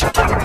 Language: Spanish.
Chatarra.